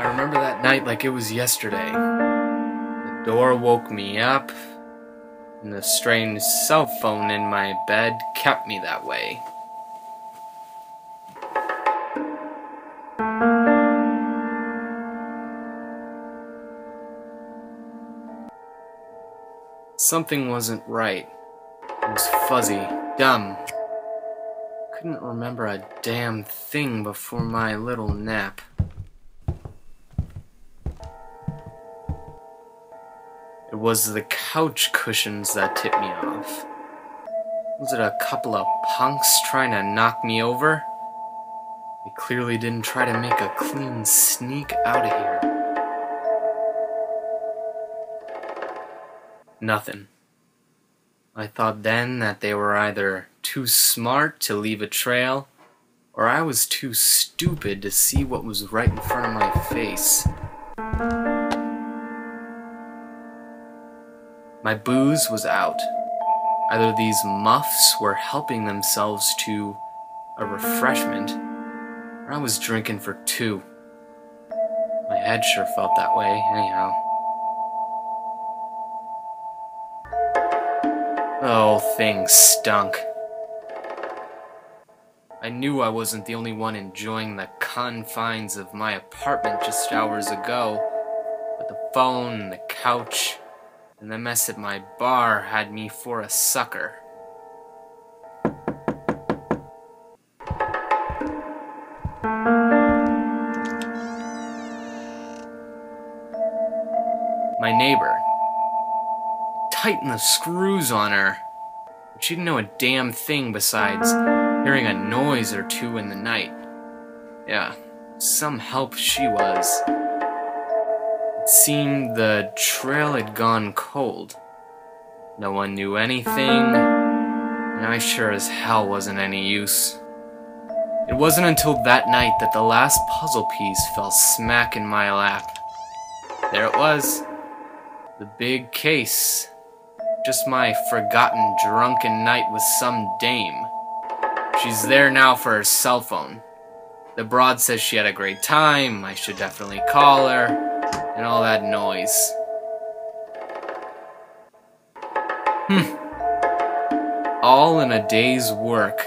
I remember that night like it was yesterday. The door woke me up, and the strange cell phone in my bed kept me that way. Something wasn't right. It was fuzzy, dumb. Couldn't remember a damn thing before my little nap. Was the couch cushions that tipped me off. Was it a couple of punks trying to knock me over? They clearly didn't try to make a clean sneak out of here. Nothing. I thought then that they were either too smart to leave a trail, or I was too stupid to see what was right in front of my face. My booze was out. Either these muffs were helping themselves to a refreshment, or I was drinking for two. My head sure felt that way, anyhow. Oh, things stunk. I knew I wasn't the only one enjoying the confines of my apartment just hours ago, but the phone the couch and the mess at my bar had me for a sucker. My neighbor tighten the screws on her. She didn't know a damn thing besides hearing a noise or two in the night. Yeah, some help she was. Seemed the trail had gone cold. No one knew anything, and I sure as hell wasn't any use. It wasn't until that night that the last puzzle piece fell smack in my lap. There it was. The big case just my forgotten drunken night with some dame. She's there now for her cell phone. The broad says she had a great time, I should definitely call her, and all that noise. Hmm. All in a day's work.